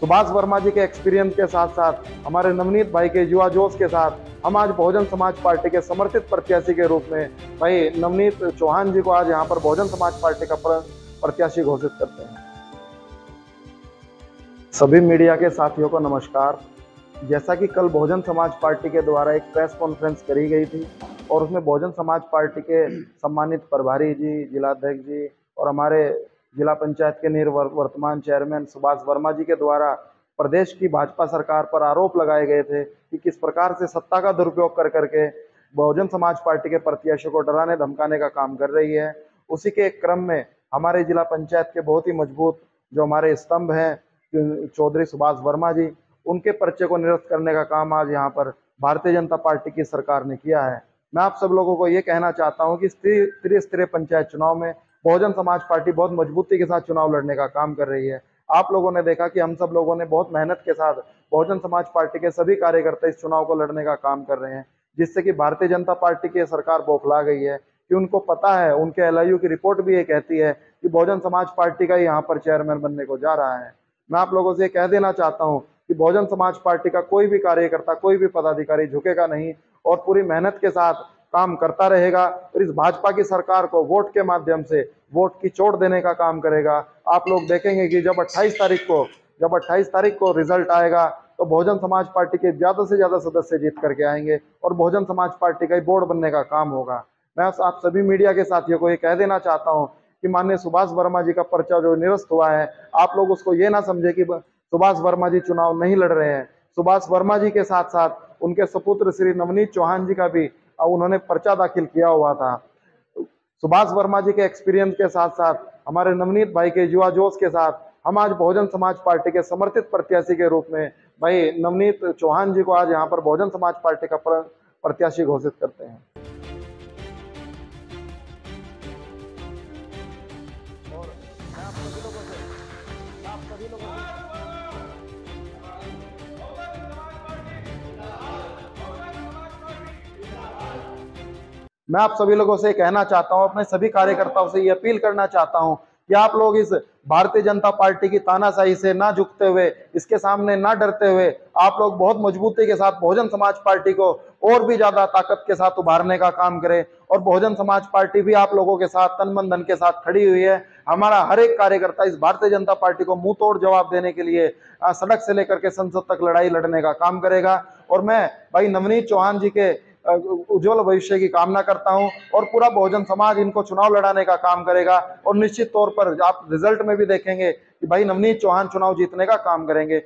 सुभाष वर्मा जी के एक्सपीरियंस के साथ साथ, हमारे नवनीत भाई के युवा जोश के साथ, हम आज बहुजन समाज पार्टी के समर्थित प्रत्याशी के रूप में, भाई नवनीत चौहान जी को आज यहाँ पर बहुजन समाज पार्टी का प्रत्याशी घोषित करते हैं। सभी मीडिया के साथियों को नमस्कार। जैसा कि कल बहुजन समाज पार्टी के द्वारा एक प्रेस कॉन्फ्रेंस करी गई थी, और उसमें बहुजन समाज पार्टी के सम्मानित प्रभारी जी, जिलाध्यक्ष जी, और हमारे जिला पंचायत के निर्वर्तमान चेयरमैन सुभाष वर्मा जी के द्वारा प्रदेश की भाजपा सरकार पर आरोप लगाए गए थे कि किस प्रकार से सत्ता का दुरुपयोग कर करके बहुजन समाज पार्टी के प्रत्याशियों को डराने, धमकाने का काम कर रही है। उसी के क्रम में हमारे जिला पंचायत के बहुत ही मज़बूत जो हमारे स्तंभ हैं, चौधरी सुभाष वर्मा जी, उनके पर्चे को निरस्त करने का काम आज यहाँ पर भारतीय जनता पार्टी की सरकार ने किया है। मैं आप सब लोगों को ये कहना चाहता हूँ कि त्रिस्तरीय पंचायत चुनाव में बहुजन समाज पार्टी बहुत मजबूती के साथ चुनाव लड़ने का काम कर रही है। आप लोगों ने देखा कि हम सब लोगों ने बहुत मेहनत के साथ बहुजन समाज पार्टी के सभी कार्यकर्ता इस चुनाव को लड़ने का काम कर रहे हैं, जिससे कि भारतीय जनता पार्टी की सरकार बौखला गई है, कि उनको पता है, उनके एलआईयू की रिपोर्ट भी ये कहती है कि बहुजन समाज पार्टी का यहाँ पर चेयरमैन बनने को जा रहा है। मैं आप लोगों से ये कह देना चाहता हूँ कि बहुजन समाज पार्टी का कोई भी कार्यकर्ता, कोई भी पदाधिकारी झुकेगा नहीं और पूरी मेहनत के साथ काम करता रहेगा और इस भाजपा की सरकार को वोट के माध्यम से वोट की चोट देने का काम करेगा। आप लोग देखेंगे कि जब 28 तारीख को, जब 28 तारीख को रिज़ल्ट आएगा तो बहुजन समाज पार्टी के ज़्यादा से ज़्यादा सदस्य जीत करके आएँगे और बहुजन समाज पार्टी का ही बोर्ड बनने का काम होगा। मैं आप सभी मीडिया के साथियों को ये कह देना चाहता हूँ कि माननीय सुभाष वर्मा जी का पर्चा जो निरस्त हुआ है, आप लोग उसको ये ना समझे कि सुभाष वर्मा जी चुनाव नहीं लड़ रहे हैं। सुभाष वर्मा जी के साथ साथ उनके सपुत्र श्री नवनीत चौहान जी का भी उन्होंने पर्चा दाखिल किया हुआ था। सुभाष वर्मा जी के एक्सपीरियंस के साथ साथ हमारे नवनीत भाई के युवा जोश के साथ, हम आज बहुजन समाज पार्टी के समर्थित प्रत्याशी के रूप में भाई नवनीत चौहान जी को आज यहाँ पर बहुजन समाज पार्टी का प्रत्याशी घोषित करते हैं। और आप सभी लोगों से, आप सभी लोगों से मैं आप सभी लोगों से कहना चाहता हूँ, अपने सभी कार्यकर्ताओं से ये अपील करना चाहता हूँ कि आप लोग इस भारतीय जनता पार्टी की तानाशाही से ना झुकते हुए, इसके सामने ना डरते हुए, आप लोग बहुत मजबूती के साथ बहुजन समाज पार्टी को और भी ज़्यादा ताकत के साथ उभारने का काम करें और बहुजन समाज पार्टी भी आप लोगों के साथ, तन मन धन के साथ खड़ी हुई है। हमारा हर एक कार्यकर्ता इस भारतीय जनता पार्टी को मुँह तोड़ जवाब देने के लिए सड़क से लेकर के संसद तक लड़ाई लड़ने का काम करेगा। और मैं भाई नवनीत चौहान जी के उज्जवल भविष्य की कामना करता हूँ और पूरा बहुजन समाज इनको चुनाव लड़ाने का काम करेगा और निश्चित तौर पर आप रिज़ल्ट में भी देखेंगे कि भाई नवनीत चौहान चुनाव जीतने का काम करेंगे।